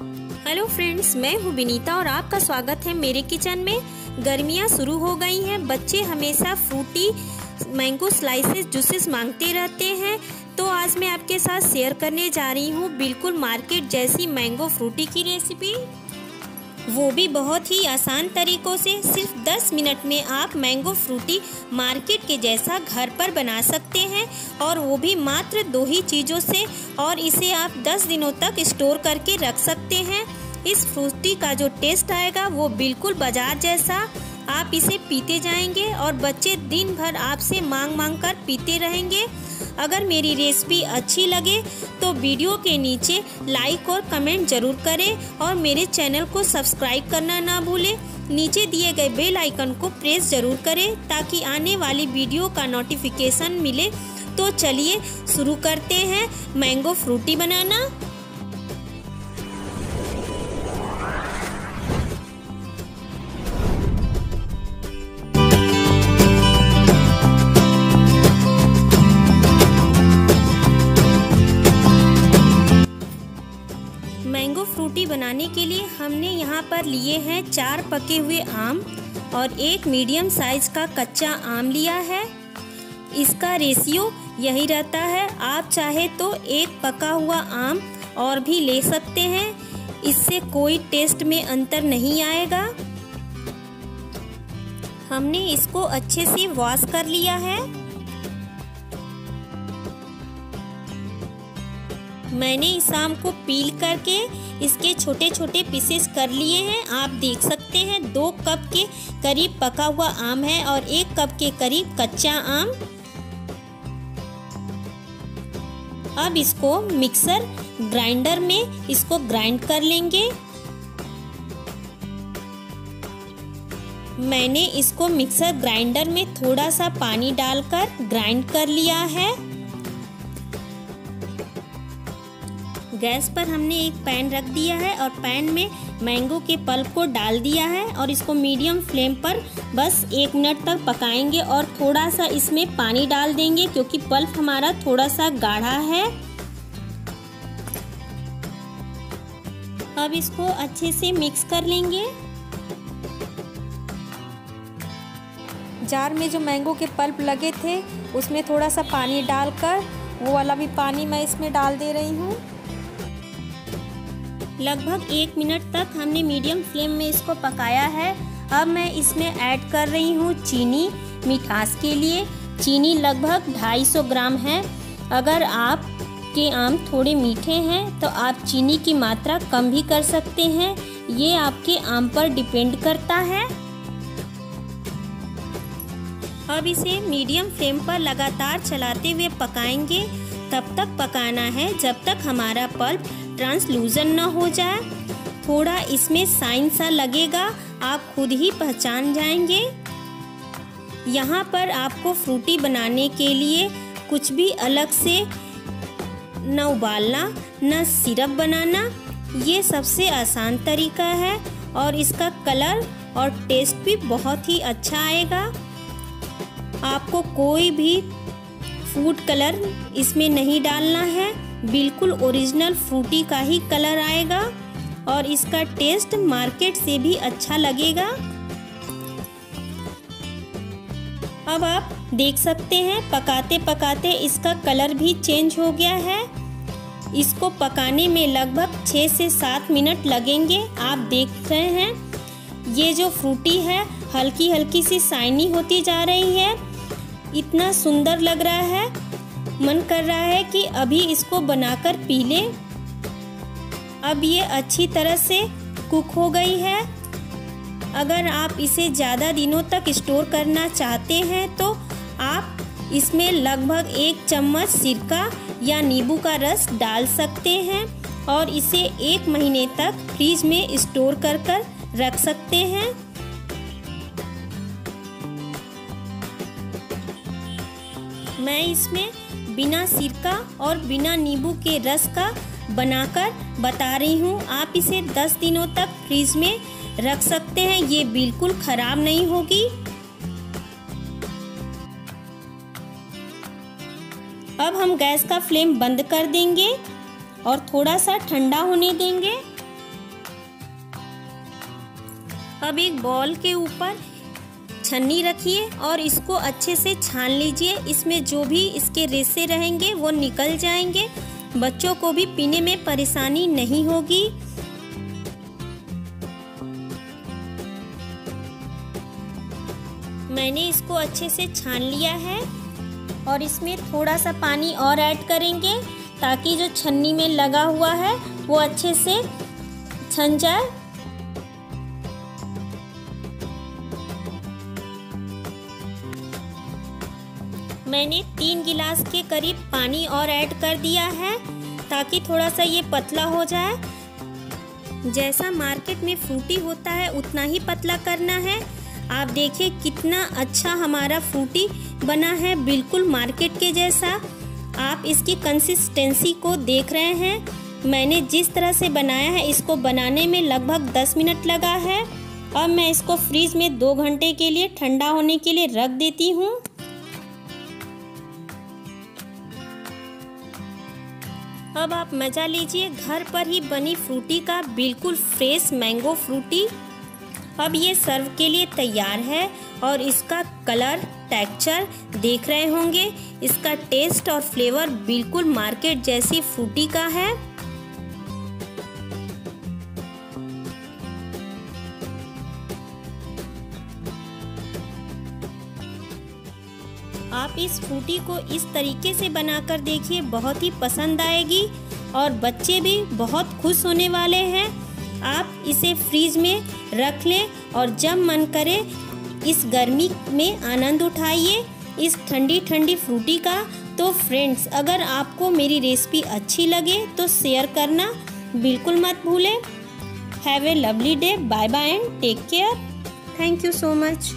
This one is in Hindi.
हेलो फ्रेंड्स, मैं हूँ विनीता और आपका स्वागत है मेरे किचन में। गर्मियाँ शुरू हो गई हैं। बच्चे हमेशा फ्रूटी, मैंगो स्लाइसेस, जूसेस मांगते रहते हैं। तो आज मैं आपके साथ शेयर करने जा रही हूँ बिल्कुल मार्केट जैसी मैंगो फ्रूटी की रेसिपी। वो भी बहुत ही आसान तरीक़ों से सिर्फ़ 10 मिनट में आप मैंगो फ्रूटी मार्केट के जैसा घर पर बना सकते हैं और वो भी मात्र दो ही चीज़ों से और इसे आप 10 दिनों तक स्टोर करके रख सकते हैं। इस फ्रूटी का जो टेस्ट आएगा वो बिल्कुल बाज़ार जैसा आप इसे पीते जाएँगे और बच्चे दिन भर आपसे मांग मांग कर पीते रहेंगे। अगर मेरी रेसिपी अच्छी लगे तो वीडियो के नीचे लाइक और कमेंट ज़रूर करें और मेरे चैनल को सब्सक्राइब करना ना भूलें। नीचे दिए गए बेल आइकन को प्रेस ज़रूर करें ताकि आने वाली वीडियो का नोटिफिकेशन मिले। तो चलिए शुरू करते हैं मैंगो फ्रूटी बनाना। बनाने के लिए हमने यहाँ पर लिए हैं चार पके हुए आम और एक मीडियम साइज़ का कच्चा आम लिया है। इसका रेशियो यही रहता है। आप चाहे तो एक पका हुआ आम और भी ले सकते हैं। इससे कोई टेस्ट में अंतर नहीं आएगा। हमने इसको अच्छे से वॉश कर लिया है। मैंने इस आम को पील करके इसके छोटे छोटे पीसेस कर लिए हैं। आप देख सकते हैं, दो कप के करीब पका हुआ आम है और एक कप के करीब कच्चा आम। अब इसको मिक्सर ग्राइंडर में इसको ग्राइंड कर लेंगे। मैंने इसको मिक्सर ग्राइंडर में थोड़ा सा पानी डालकर ग्राइंड कर लिया है। गैस पर हमने एक पैन रख दिया है और पैन में मैंगो के पल्प को डाल दिया है और इसको मीडियम फ्लेम पर बस एक मिनट तक पकाएँगे और थोड़ा सा इसमें पानी डाल देंगे क्योंकि पल्प हमारा थोड़ा सा गाढ़ा है। अब इसको अच्छे से मिक्स कर लेंगे। जार में जो मैंगो के पल्प लगे थे, उसमें थोड़ा सा पानी डालकर, वो वाला भी पानी मैं इसमें डाल दे रही हूँ। लगभग एक मिनट तक हमने मीडियम फ्लेम में इसको पकाया है। अब मैं इसमें ऐड कर रही हूँ चीनी मिठास के लिए। चीनी लगभग 250 ग्राम है। अगर आप के आम थोड़े मीठे हैं तो आप चीनी की मात्रा कम भी कर सकते हैं। ये आपके आम पर डिपेंड करता है। अब इसे मीडियम फ्लेम पर लगातार चलाते हुए पकाएँगे। तब तक पकाना है जब तक हमारा पल्प ट्रांसलूजन न हो जाए। थोड़ा इसमें साइन सा लगेगा, आप खुद ही पहचान जाएँगे। यहाँ पर आपको फ्रूटी बनाने के लिए कुछ भी अलग से न उबालना, न सिरप बनाना, ये सबसे आसान तरीका है और इसका कलर और टेस्ट भी बहुत ही अच्छा आएगा। आपको कोई भी फ़ूड कलर इसमें नहीं डालना है। बिल्कुल ओरिजिनल फ्रूटी का ही कलर आएगा और इसका टेस्ट मार्केट से भी अच्छा लगेगा। अब आप देख सकते हैं पकाते पकाते इसका कलर भी चेंज हो गया है। इसको पकाने में लगभग छः से सात मिनट लगेंगे। आप देख रहे हैं, ये जो फ्रूटी है हल्की हल्की सी शाइनी होती जा रही है। इतना सुंदर लग रहा है। मन कर रहा है कि अभी इसको बनाकर पी लें। अब ये अच्छी तरह से कुक हो गई है। अगर आप इसे ज़्यादा दिनों तक स्टोर करना चाहते हैं तो आप इसमें लगभग एक चम्मच सिरका या नींबू का रस डाल सकते हैं और इसे एक महीने तक फ्रीज में स्टोर कर कर रख सकते हैं। मैं इसमें बिना सिरका और बिना नींबू के रस का बनाकर बता रही हूँ। आप इसे 10 दिनों तक फ्रिज में रख सकते हैं। ये बिल्कुल ख़राब नहीं होगी। अब हम गैस का फ्लेम बंद कर देंगे और थोड़ा सा ठंडा होने देंगे। अब एक बॉल के ऊपर छन्नी रखिए और इसको अच्छे से छान लीजिए। इसमें जो भी इसके रेसे रहेंगे, वो निकल जाएँगे। बच्चों को भी पीने में परेशानी नहीं होगी। मैंने इसको अच्छे से छान लिया है और इसमें थोड़ा सा पानी और ऐड करेंगे ताकि जो छन्नी में लगा हुआ है, वो अच्छे से छन जाए। मैंने तीन गिलास के करीब पानी और ऐड कर दिया है, ताकि थोड़ा सा ये पतला हो जाए। जैसा मार्केट में फ्रूटी होता है, उतना ही पतला करना है। आप देखिए कितना अच्छा हमारा फ्रूटी बना है, बिल्कुल मार्केट के जैसा। आप इसकी कंसिस्टेंसी को देख रहे हैं। मैंने जिस तरह से बनाया है, इसको बनाने में लगभग 10 मिनट लगा है। अब मैं इसको फ्रीज में दो घंटे के लिए ठंडा होने के लिए रख देती हूँ। अब आप मज़ा लीजिए, घर पर ही बनी फ्रूटी का बिल्कुल फ्रेश मैंगो फ्रूटी। अब ये सर्व के लिए तैयार है और इसका कलर, टेक्सचर देख रहे होंगे। इसका टेस्ट और फ्लेवर बिल्कुल मार्केट जैसी फ्रूटी का है। आप इस फ्रूटी को इस तरीके से बनाकर देखिए, बहुत ही पसंद आएगी और बच्चे भी बहुत खुश होने वाले हैं। आप इसे फ्रीज में रख लें और जब मन करे, इस गर्मी में आनंद उठाइए इस ठंडी ठंडी फ्रूटी का। तो फ्रेंड्स, अगर आपको मेरी रेसिपी अच्छी लगे तो शेयर करना बिल्कुल मत भूलें। Have a lovely day, bye bye and take care. Thank you so much